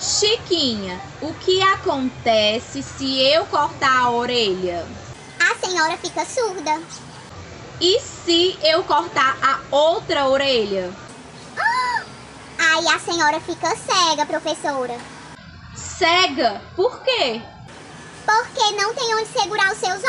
Chiquinha, o que acontece se eu cortar a orelha? A senhora fica surda. E se eu cortar a outra orelha? Aí a senhora fica cega, professora. Cega? Por quê? Porque não tem onde segurar os seus.